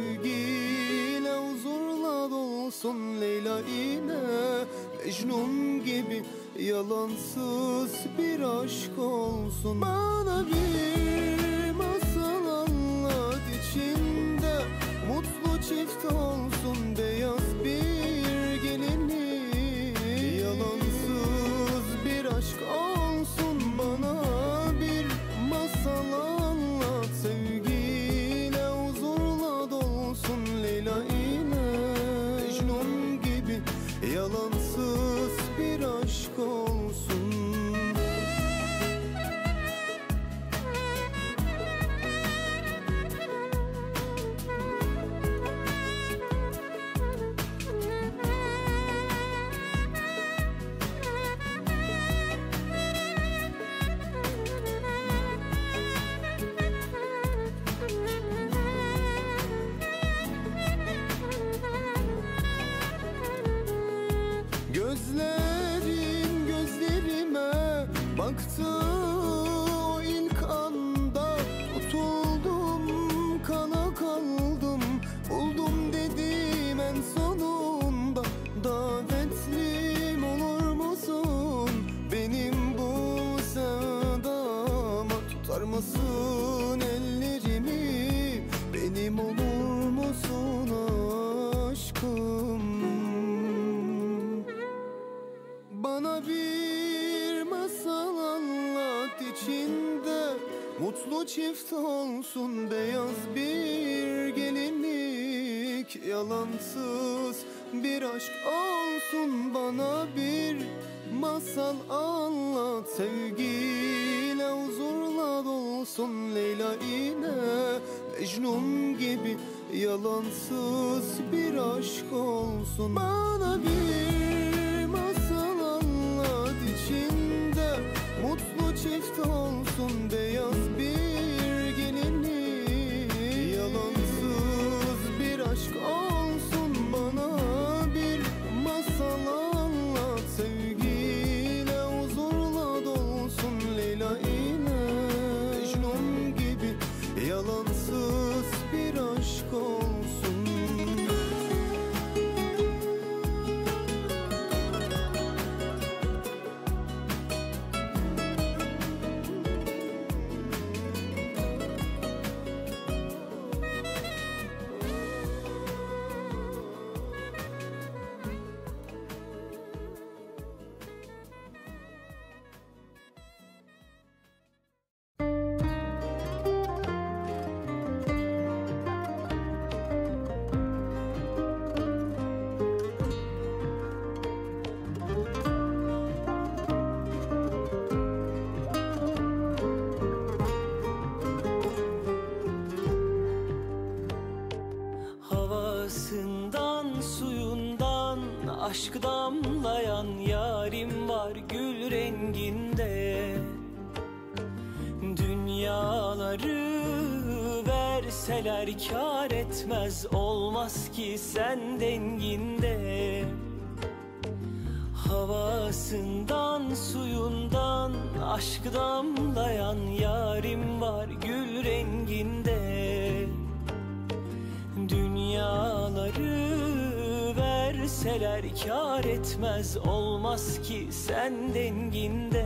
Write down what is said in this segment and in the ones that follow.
Sevgiyle huzurla dolsun Leyla ile Mecnun gibi yalansız bir aşk olsun. Bana bir masal anlat içinde. Mutlu çift olsun bey. çift olsun beyaz bir gelinlik. Yalansız bir aşk olsun bana bir masal anlat. Sevgiyle huzurla dolsun Leyla ile Mecnun gibi yalansız bir aşk olsun. Bana bir masal anlat içinde. Mutlu çift olsun beyaz olmaz ki sen denginde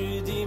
plus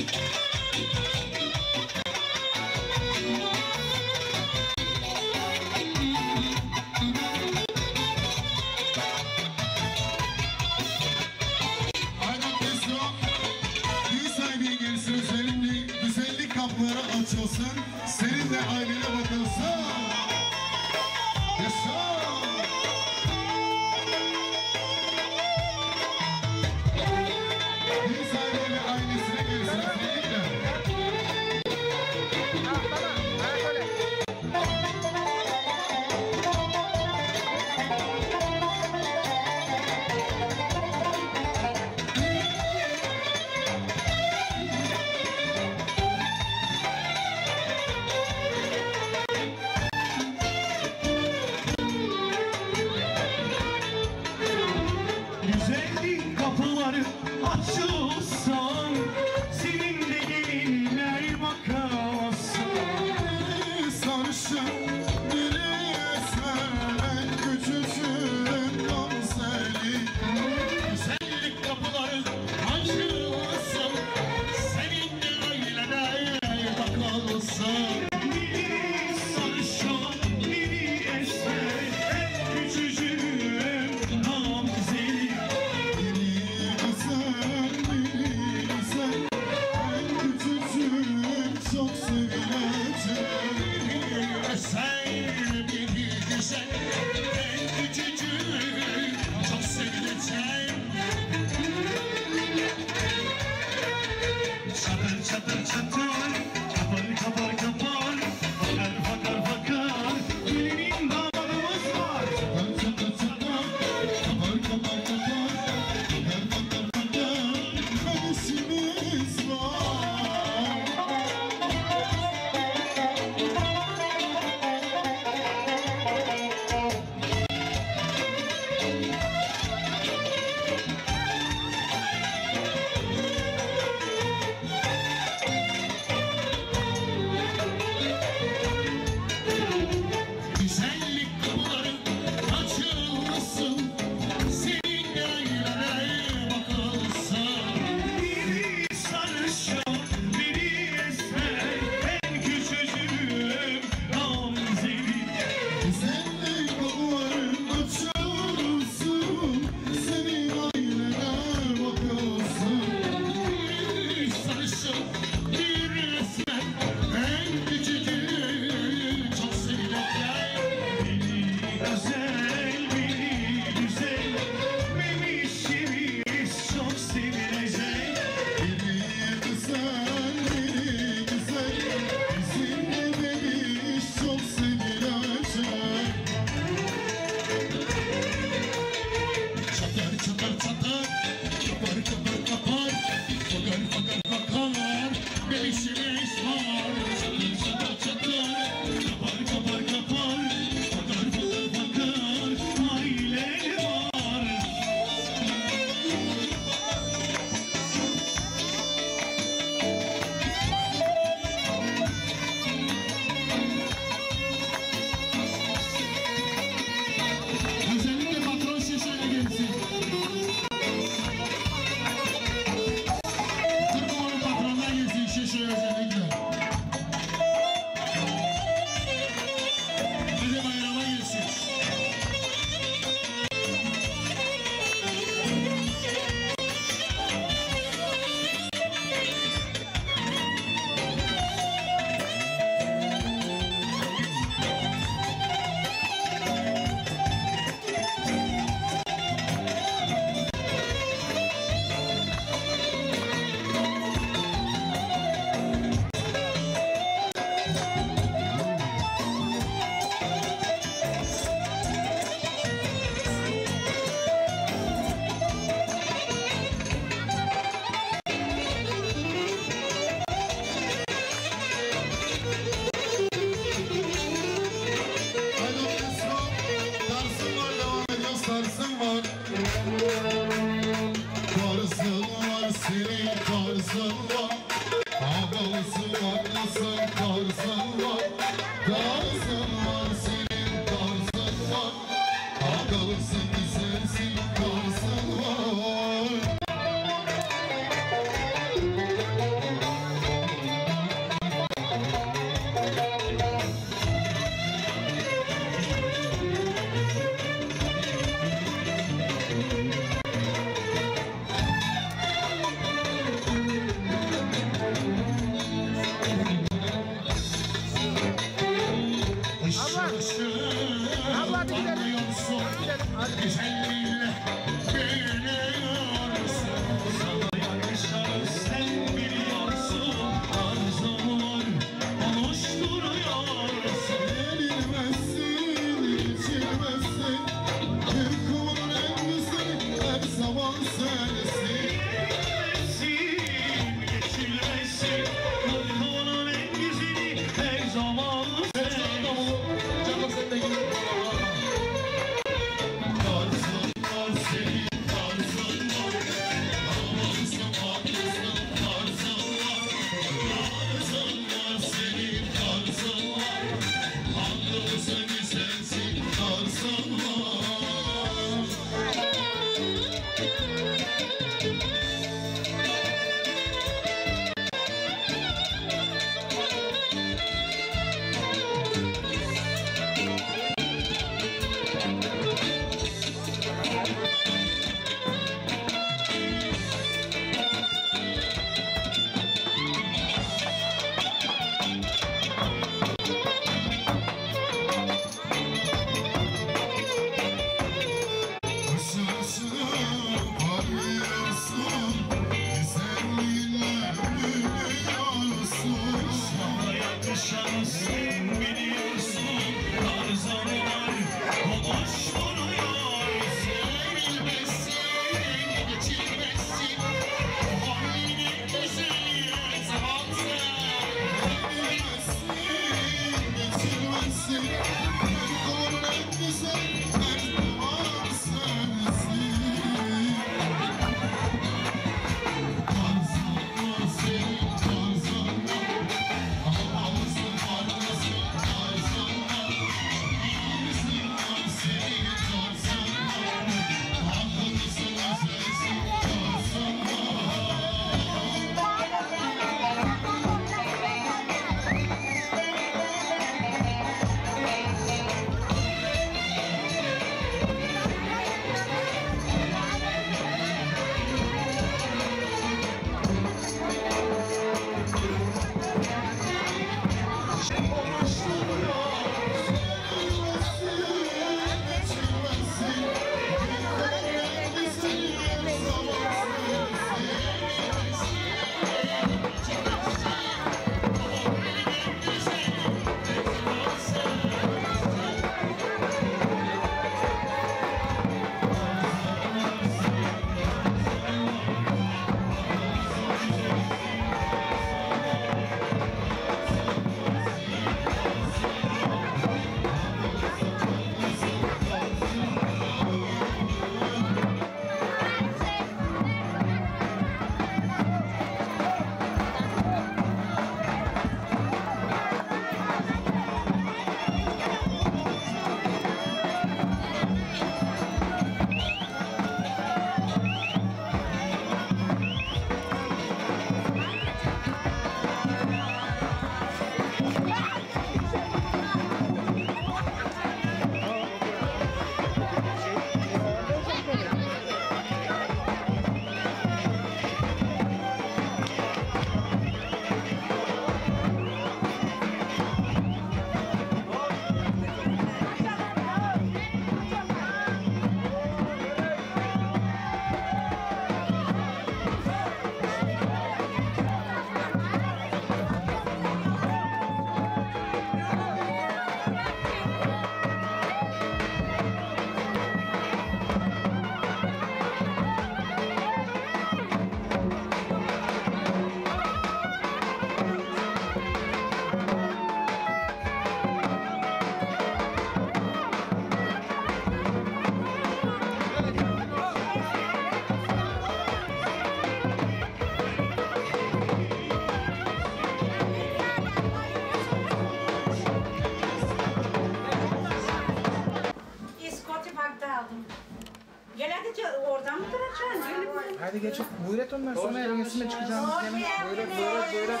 Buraya çık. Buyret onlar sonra yarısına çıkacağımız yemek. Buyret, buyret, buyret.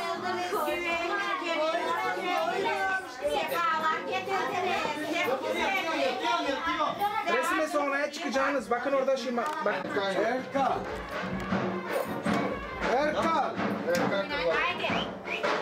Resme sonraya çıkacağınız. Bakın orada şimdi bak. Erkan. Erkan. Erkan. Erkan.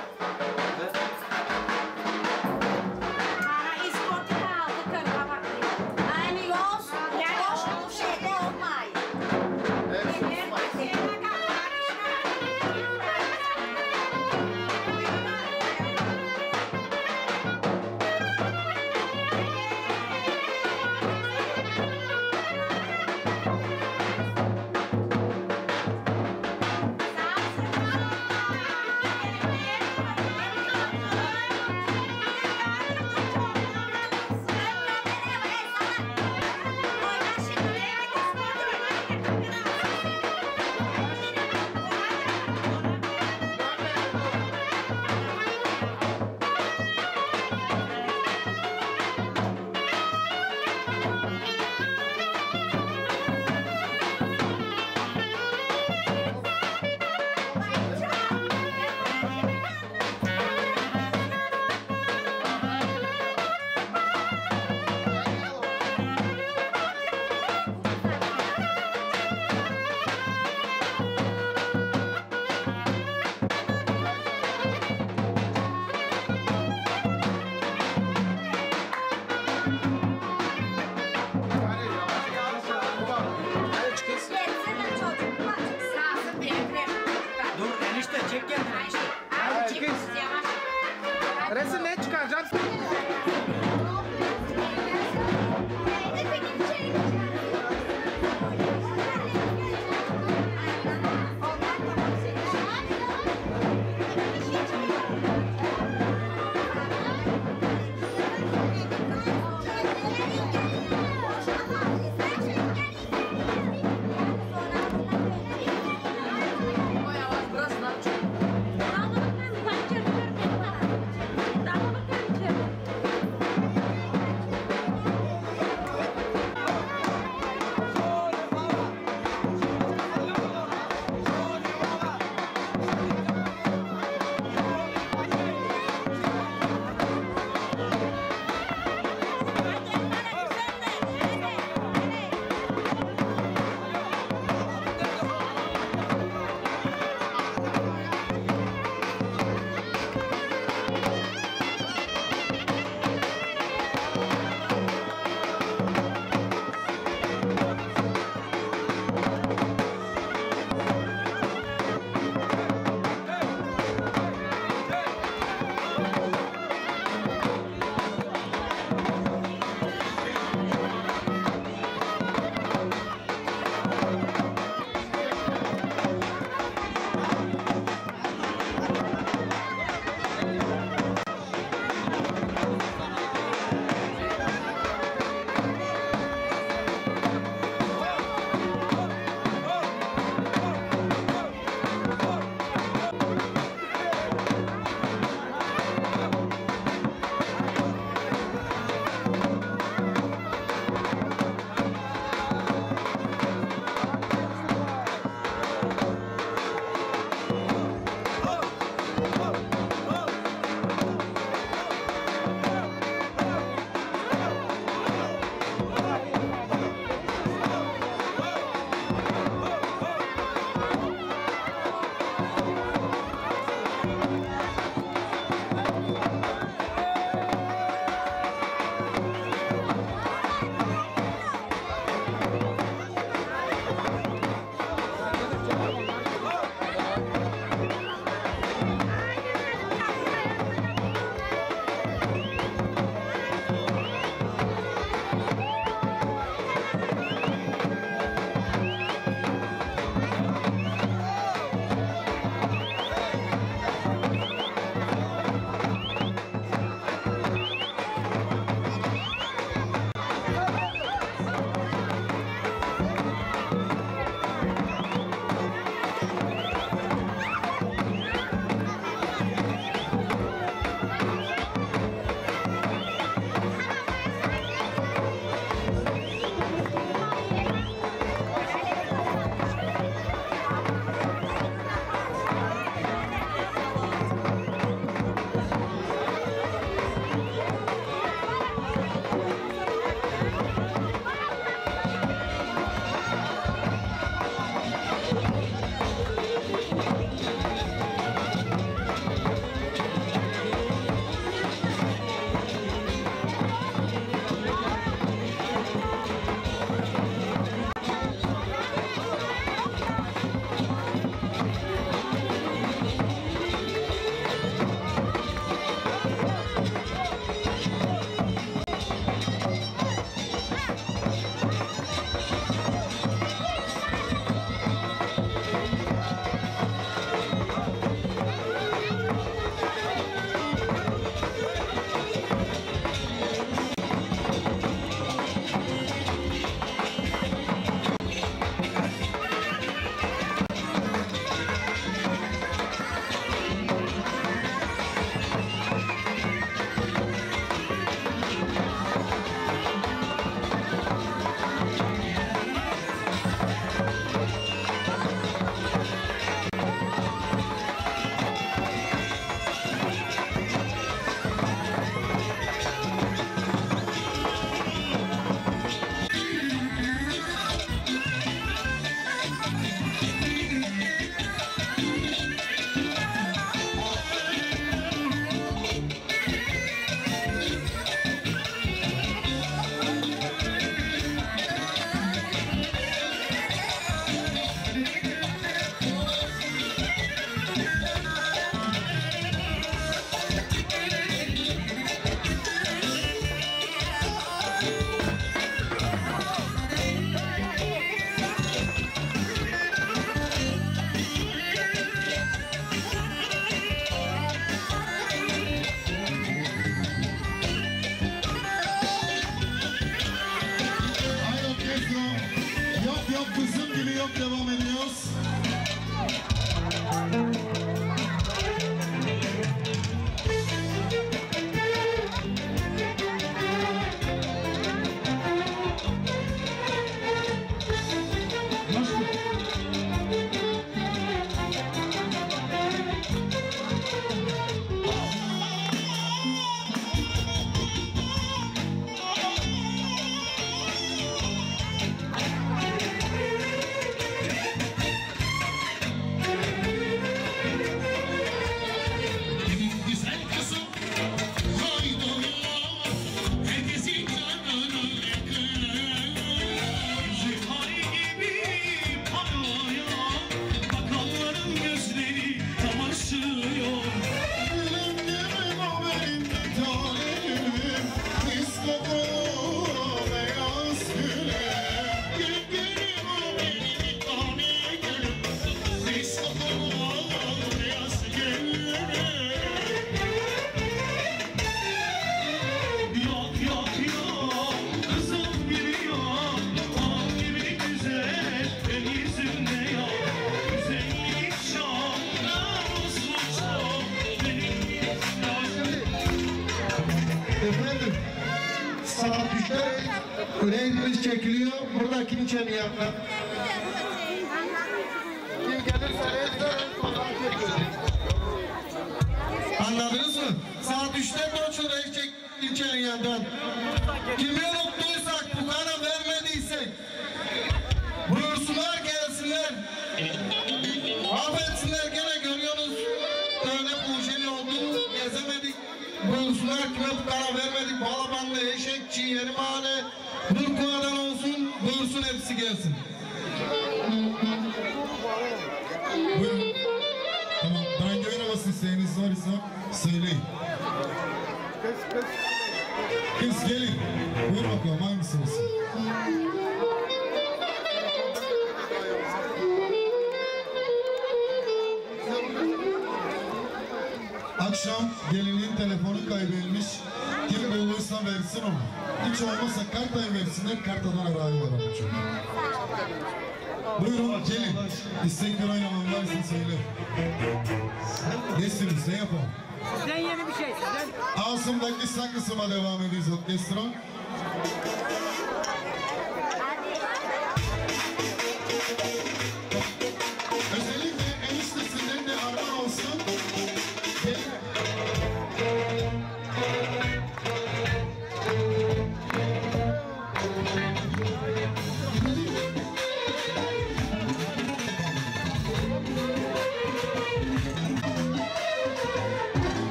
Bistro.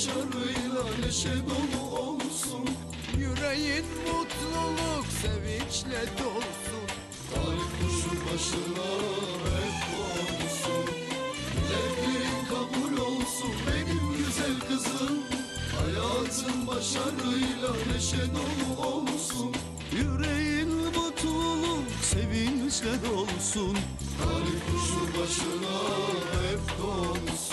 Başarıyla neşe dolu olsun. Yüreğin mutluluk sevinçle dolsun. Talip kuşun başına hep olsun. Dileklerin kabul olsun benim güzel kızım. Hayatın başarıyla neşe dolu olsun. Yüreğin mutluluk sevinçle dolsun. Talip kuşun başına hep dolsun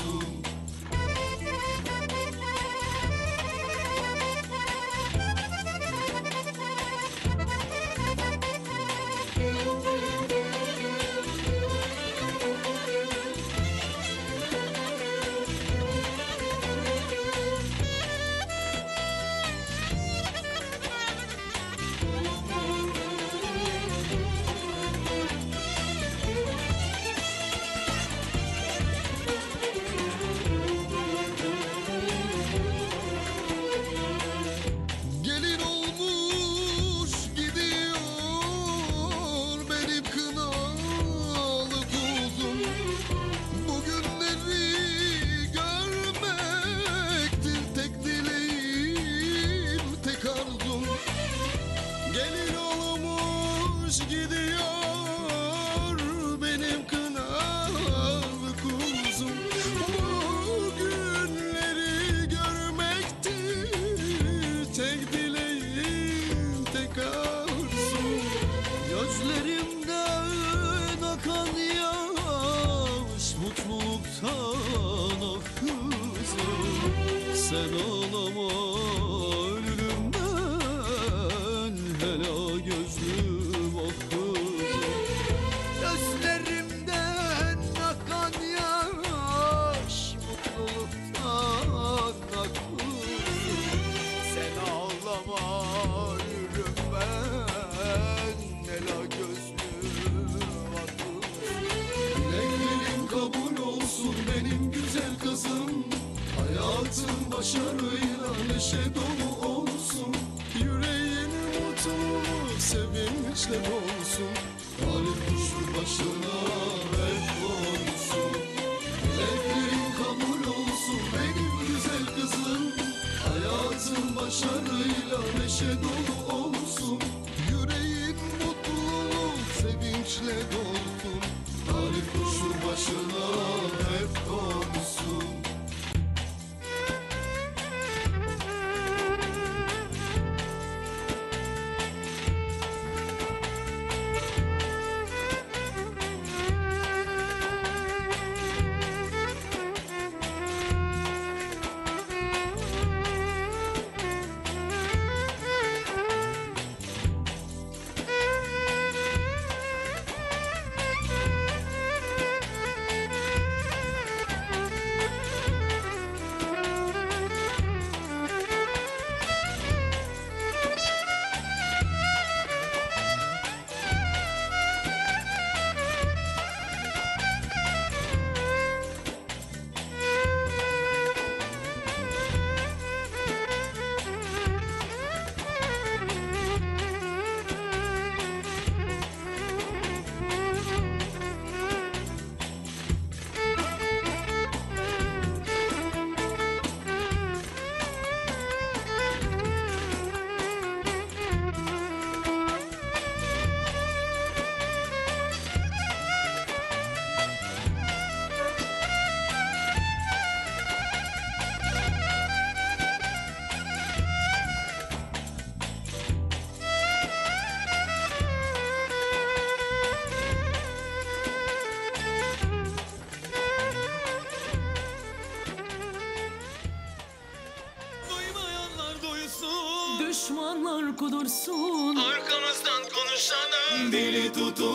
başarıyla neşe dolu olsun. Yüreğin mutluluk sevinçle dolsun Talip kuşun başına hep olsun. Dileklerin kabul olsun benim güzel kızım. Hayatın başarıyla neşe dolu olsun. Yüreğin mutluluk sevinçle dolsun. Talip kuşun başına tutto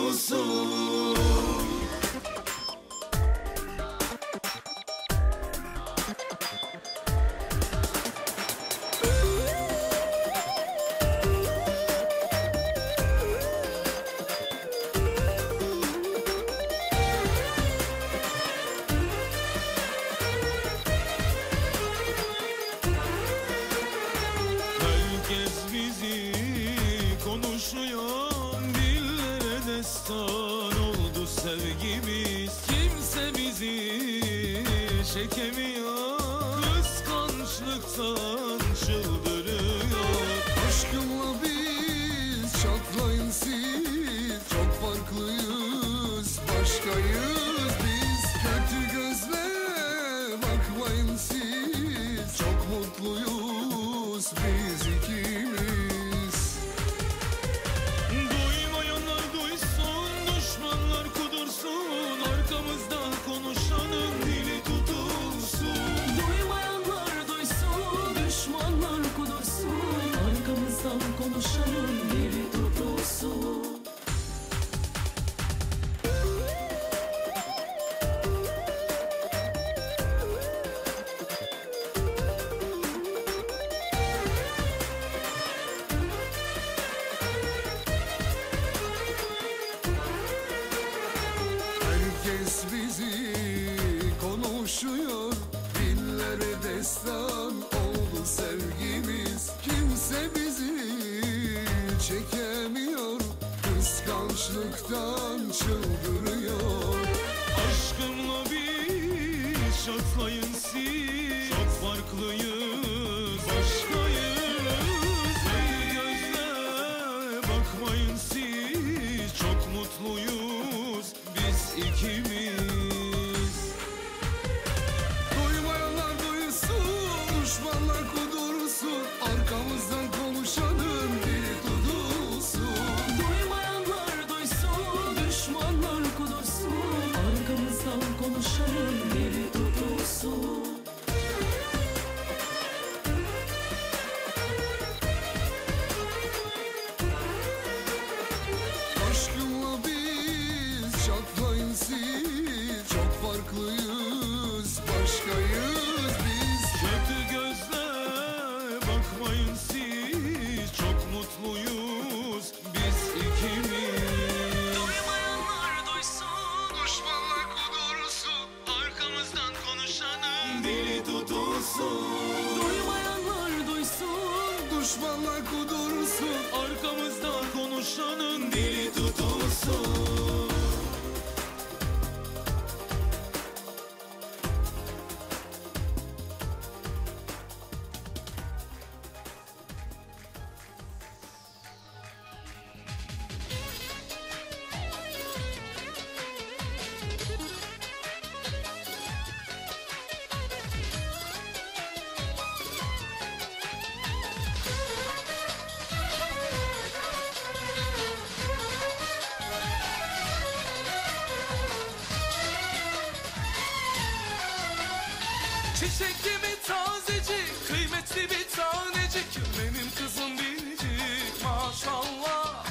Çekimi tazecik, kıymetli bir tanecik. Benim kızım biricik maşallah.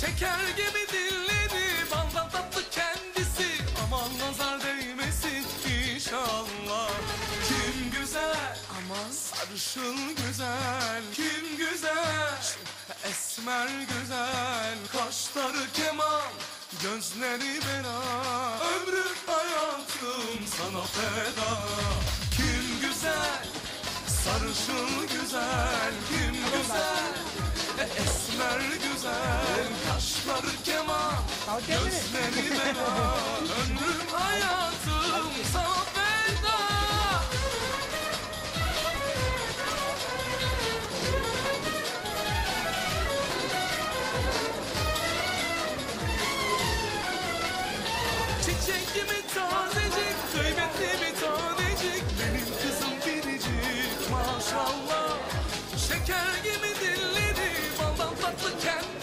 Şeker gibi dilleri, baldan tatlı kendisi. Aman nazar değmesin inşallah. Kim güzel? Aman sarışın güzel. Kim güzel? Esmer güzel. Kaşları keman, gözleri bela. Ömrüm hayatım sana feda. Sarışın güzel kim güzel? E, esmer güzel Kaşları keman. Gözleri bela Ömrüm hayatım sana Can